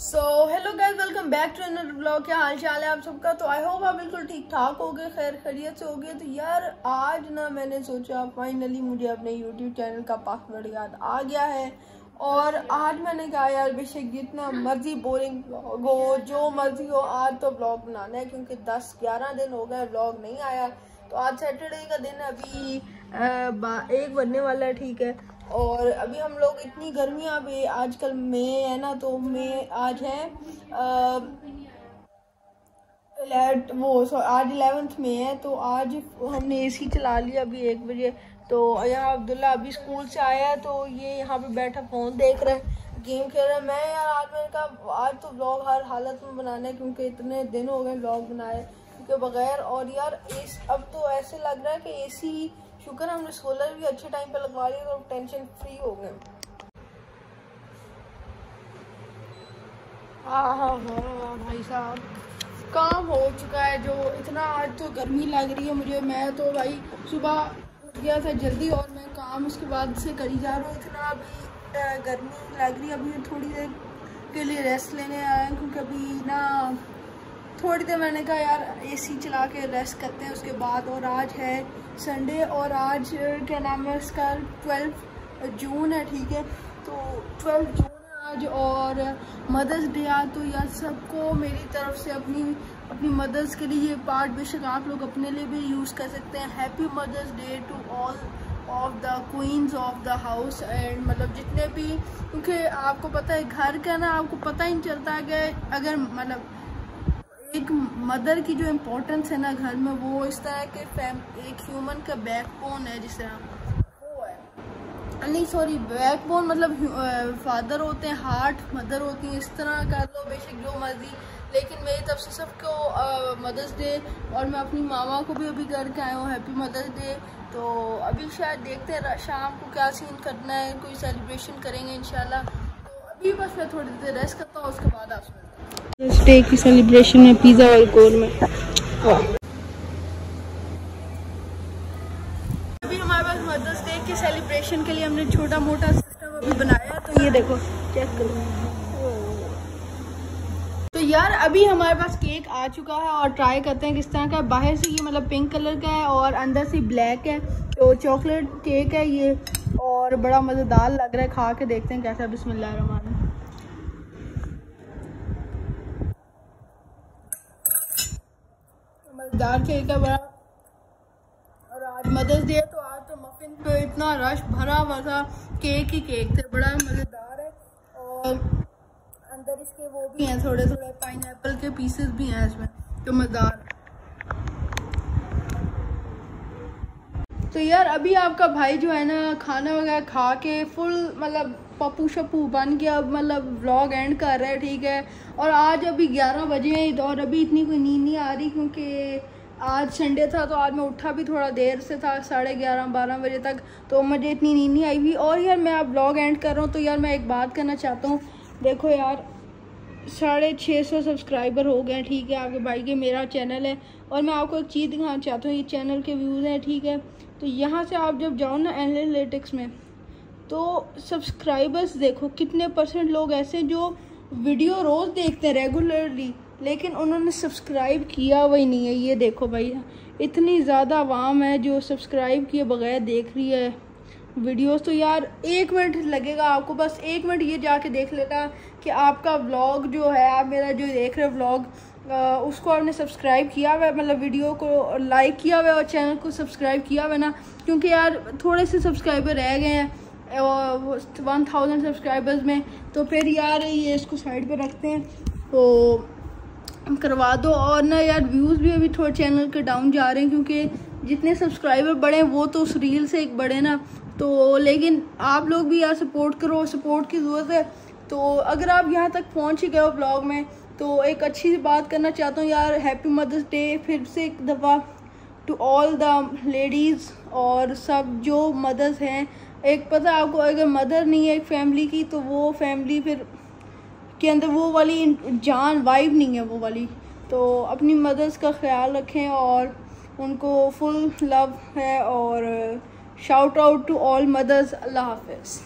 So hello guys welcome back to our blog کیا حال چال ہے آپ سب کا تو آئی ہوپ آپ بالکل ٹھیک ٹھاک ہو گئے خیر خیریت سے ہو گئے تو یار آج نا میں نے سوچا فائنلی مجھے اپنے یوٹیوب چینل کا پاسورڈ یاد آ گیا ہے اور آج میں نے کہا یار بے شک جتنا مرضی بورنگ بلاگ ہو جو مرضی ہو آج تو بلاگ بنانا ہے کیونکہ دس گیارہ دن ہو گئے بلاگ نہیں آیا. تو آج سیٹرڈے کا دن ابھی ایک بننے والا ہے، ٹھیک ہے. اور ابھی ہم لوگ اتنی گرمیاں بھی آج کل مئی ہے نا، تو مئی آج ہے وہ آج الیونتھ میں ہے، تو آج ہم نے اے سی چلا لیا ابھی ایک بجے۔ تو یہاں عبداللہ ابھی اسکول سے آیا ہے، تو یہ یہاں پہ بیٹھا فون دیکھ رہا ہے، گیم کھیل رہا ہے۔ میں یار آج میں نے کہا، آج تو بلاگ ہر حالت میں بنانا ہے، کیونکہ اتنے دن ہو گئے بلاگ بنائے، کیونکہ بغیر، اور یار اب تو ایسے لگ رہا ہے کہ اے سی شکر ہم نے سولر بھی اچھے ٹائم پہ لگوا لیا تو ٹینشن فری ہو گئے ہاں ہاں ہاں بھائی صاحب، کام ہو چکا ہے جو اتنا آج تو گرمی لگ رہی ہے مجھے، میں تو بھائی صبح گیا تھا جلدی اور میں کام اس کے بعد سے کری جا رہا ہوں۔ اتنا ابھی گرمی لگ رہی ہے، ابھی تھوڑی دیر کے لیے ریسٹ لینے آئے ہیں کیونکہ ابھی نا تھوڑی دیر میں نے کہا یار اے سی چلا کے ریسٹ کرتے ہیں، اس کے بعد اور آج ہے سنڈے اور آج کیا نام ہے، اس کا ٹویلو جون ہے، ٹھیک ہے۔ تو ٹویلو جون ہے آج اور مدرس ڈے آج تو یار سب کو میری طرف سے اپنی اپنی مدرس کے لیے یہ پارٹ بے شک آپ لوگ اپنے لیے بھی یوز کر سکتے ہیں۔ Happy mothers day to all of the queens of the house and مطلب جتنے بھی، کیونکہ آپ کو پتہ ہے، گھر کا نا آپ کو پتہ ہی نہیں چلتا کہ اگر مطلب ایک مدر کی جو امپورٹنس ہے نا گھر میں، وہ اس طرح کے ایک ہیومن کا بیک بون ہے، جس طرح وہ ہے۔ نہیں سوری بیک بون مطلب فادر ہوتے ہیں ہارٹ مدر ہوتی ہیں، اس طرح کر لو، بے شک جو مرضی۔ لیکن میری طرف سے سب کو مدرس ڈے اور میں اپنی ماما کو بھی ابھی کر کے آیا ہوں ہیپی مدرس ڈے تو ابھی شاید دیکھتے ہیں، شام کو کیا سین کرنا ہے، کوئی سیلیبریشن کریں گے انشاءاللہ۔ تو ابھی بس میں تھوڑی دیر ریسٹ کرتا ہوں، اس کے بعد آپ سے ڈے کی سیلیبریشن ہے پیزا اور گور میں۔ ابھی ہمارے پاس مدرس ڈے کی سیلیبریشن کے لیے ہم نے چھوٹا موٹا سسٹم ابھی بنایا تو یہ دیکھو چیک کرو۔ تو یار، ابھی ہمارے پاس کیک آ چکا ہے اور ٹرائی کرتے ہیں کس طرح کا۔ باہر سے یہ مطلب پنک کلر کا ہے اور اندر سے بلیک ہے۔ تو چاکلیٹ کیک ہے یہ اور بڑا مزیدار لگ رہا ہے، کھا کے دیکھتے ہیں کیسا بسم اللہ الرحمن مزدار کیک ہے بڑا اور آج مدرس ڈے تو آج تو مفن پہ اتنا رش بھرا ہوا تھا کیک ہی کیک تھے، بڑا مزیدار ہے۔ اور اندر اس کے وہ بھی ہیں، تھوڑے تھوڑے پائن ایپل کے پیسز بھی ہیں اس میں جو مزدار تو یار ابھی آپ کا بھائی جو ہے نا کھانا وغیرہ کھا کے فل مطلب پپو شپو بن گیا مطلب ولاگ اینڈ کر رہا ہے ٹھیک ہے۔ اور آج ابھی گیارہ بجے ہیں، اور ابھی اتنی کوئی نیند نہیں آ رہی کیونکہ آج سنڈے تھا، تو آج میں اٹھا بھی تھوڑا دیر سے تھا، ساڑھے گیارہ، بارہ بجے تک۔ تو مجھے اتنی نیند نہیں آئی ہوئی۔ اور یار میں اب ولاگ اینڈ کر رہا ہوں، تو یار میں ایک بات کرنا چاہتا ہوں۔ دیکھو یار، ساڑھے چھ سو سبسکرائبر ہو گئے ہیں، ٹھیک ہے، آگے بھائی کے میرا چینل ہے۔ اور میں آپ کو ایک چیز دکھانا چاہتا ہوں، یہ چینل کے ویوز ہیں، ٹھیک ہے۔ تو یہاں سے آپ جب جاؤ نا اینالیٹکس میں تو سبسکرائبرز دیکھو، کتنے پرسنٹ لوگ ایسے جو ویڈیو روز دیکھتے ہیں ریگولرلی لیکن انہوں نے سبسکرائب کیا وہی نہیں ہے۔ یہ دیکھو بھائی، اتنی زیادہ عوام ہے جو سبسکرائب کیے بغیر دیکھ رہی ہے ویڈیوز تو یار، ایک منٹ لگے گا آپ کو، بس ایک منٹ یہ جا کے دیکھ لیتا کہ آپ کا ولاگ جو ہے، آپ میرا جو دیکھ رہے ولاگ اس کو آپ نے سبسکرائب کیا ہوا ہے؟ مطلب ویڈیو کو لائک کیا ہوا ہے اور چینل کو سبسکرائب کیا ہوا ہے نا؟ کیونکہ یار، تھوڑے سے سبسکرائبر رہ گئے ہیں۔ ون تھاؤزنڈ سبسکرائبرز میں۔ تو پھر یار، یہ اس کو سائڈ پہ رکھتے ہیں۔ تو کروا دو۔ اور نا یار ویوز بھی ابھی تھوڑے چینل کے ڈاؤن جا رہے ہیں کیونکہ جتنے سبسکرائبر بڑھے ہیں، وہ تو اس ریل سے ایک بڑھے نا۔ تو لیکن آپ لوگ بھی یار سپورٹ کرو۔ سپورٹ کی ضرورت ہے۔ تو اگر آپ یہاں تک پہنچ ہی گئے ہو بلاگ میں، تو ایک اچھی سی بات کرنا چاہتا ہوں یار۔ ہیپی مدرس ڈے پھر سے ایک دفعہ ٹو آل دا لیڈیز اور سب جو مدرس ہیں ایک پتہ آپ کو اگر مدر نہیں ہے ایک فیملی کی، تو وہ فیملی پھر کے اندر وہ والی جان وائب نہیں ہے وہ والی۔ تو اپنی مدرس کا خیال رکھیں اور ان کو فل لو ہے اور شاؤٹ آؤٹ ٹو آل مدرس اللہ حافظ۔